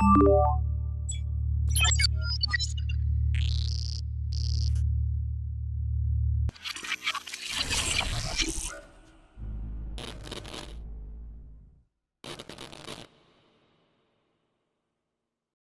you